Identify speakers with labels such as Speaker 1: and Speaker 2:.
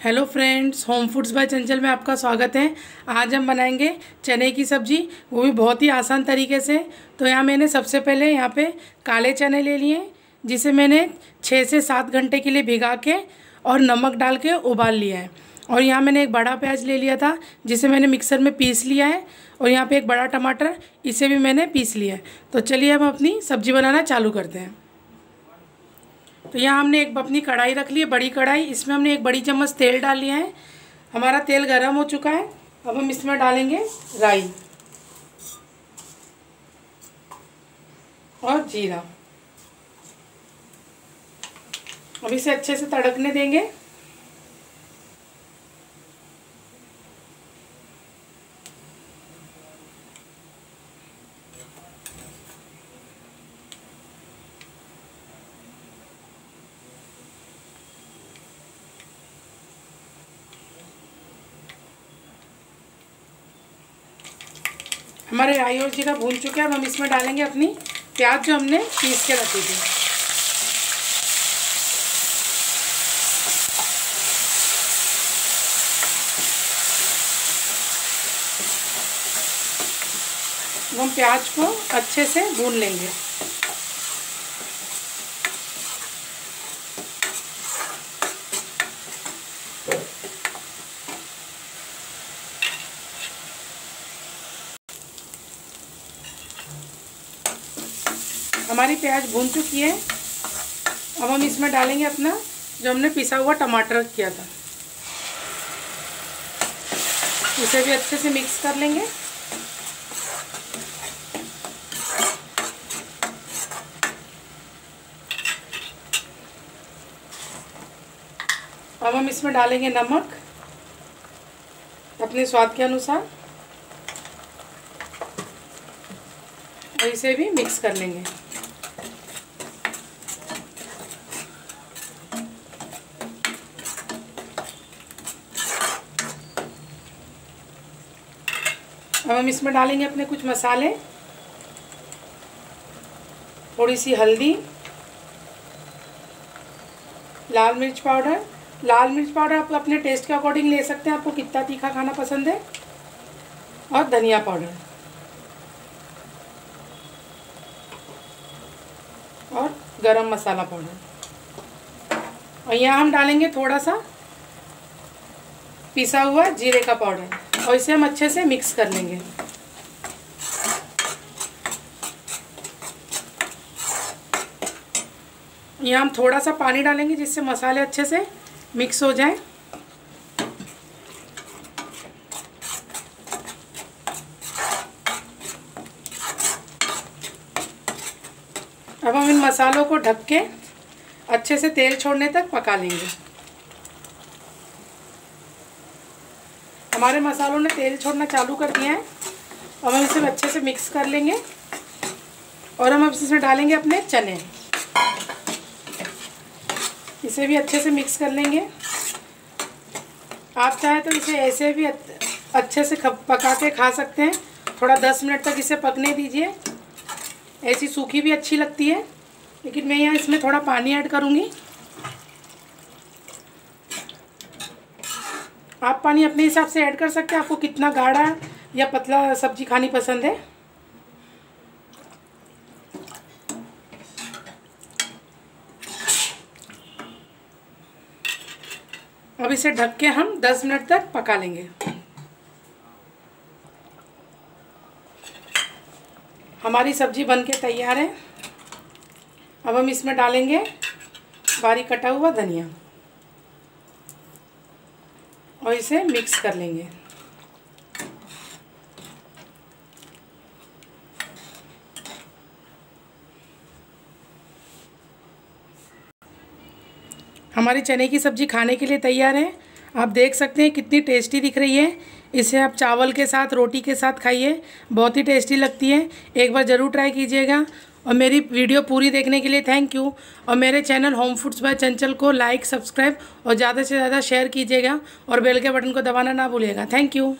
Speaker 1: Hello friends, home foods by Chanchal में आपका स्वागत है। आज हम बनाएँगे चने की सब्ज़ी। वो भी बहुत ही आसान तरीके से। तो यहाँ मैंने सबसे पहले यहाँ पे काले चने ले लिए, जिसे मैंने छः से सात घंटे के लिए भिगा के और नमक डाल के उबाल लिया है। और यहाँ मैंने एक बड़ा प्याज ले लिया था, जिसे मैंने मिक्सर में पीस लिया है। और यहाँ पर एक बड़ा टमाटर, इसे भी मैंने पीस लिया है। तो चलिए हम अपनी सब्ज़ी बनाना चालू करते हैं। तो यहाँ हमने एक अपनी कढ़ाई रख ली है बड़ी कढ़ाई। इसमें हमने एक बड़ी चम्मच तेल डाल लिया है। हमारा तेल गर्म हो चुका है। अब हम इसमें डालेंगे राई और जीरा। अब इसे अच्छे से तड़कने देंगे। हमारे राई और जीरा भून चुके हैं, अब हम इसमें डालेंगे अपनी प्याज जो हमने पीस के रखी थी। हम प्याज को अच्छे से भून लेंगे। हमारी प्याज भून चुकी है। अब हम इसमें डालेंगे अपना जो हमने पिसा हुआ टमाटर किया था। इसे भी अच्छे से मिक्स कर लेंगे। अब हम इसमें डालेंगे नमक अपने स्वाद के अनुसार। और इसे भी मिक्स कर लेंगे। अब हम इसमें डालेंगे अपने कुछ मसाले। थोड़ी सी हल्दी। लाल मिर्च पाउडर। लाल मिर्च पाउडर आप अपने टेस्ट के अकॉर्डिंग ले सकते हैं। आपको कितना तीखा खाना पसंद है। और धनिया पाउडर। और गरम मसाला पाउडर। और यहाँ हम डालेंगे थोड़ा सा पिसा हुआ जीरे का पाउडर। और इसे हम अच्छे से मिक्स कर लेंगे। यहाँ हम थोड़ा सा पानी डालेंगे जिससे मसाले अच्छे से मिक्स हो जाए। अब हम इन मसालों को ढक के अच्छे से तेल छोड़ने तक पका लेंगे। हमारे मसालों ने तेल छोड़ना चालू कर दिया है। अब हम इसे अच्छे से मिक्स कर लेंगे। और हम अब इसमें डालेंगे अपने चने। इसे भी अच्छे से मिक्स कर लेंगे। आप चाहे तो इसे ऐसे भी अच्छे से पका के खा सकते हैं। थोड़ा दस मिनट तक इसे पकने दीजिए। ऐसी सूखी भी अच्छी लगती है। लेकिन मैं यहाँ इसमें थोड़ा पानी ऐड करूँगी। आप पानी अपने हिसाब से ऐड कर सकते हैं। आपको कितना गाढ़ा या पतला सब्ज़ी खानी पसंद है? अब इसे ढक के हम 10 मिनट तक पका लेंगे। हमारी सब्ज़ी बन के तैयार है। अब हम इसमें डालेंगे बारीक कटा हुआ धनिया। और इसे मिक्स कर लेंगे। हमारी चने की सब्ज़ी खाने के लिए तैयार है। आप देख सकते हैं कितनी टेस्टी दिख रही है। इसे आप चावल के साथ, रोटी के साथ खाइए। बहुत ही टेस्टी लगती है। एक बार ज़रूर ट्राई कीजिएगा। और मेरी वीडियो पूरी देखने के लिए थैंक यू और मेरे चैनल होम फूड्स बाय चंचल को लाइक सब्सक्राइब और ज़्यादा से ज़्यादा शेयर कीजिएगा और बेल के बटन को दबाना ना भूलिएगा. Thank you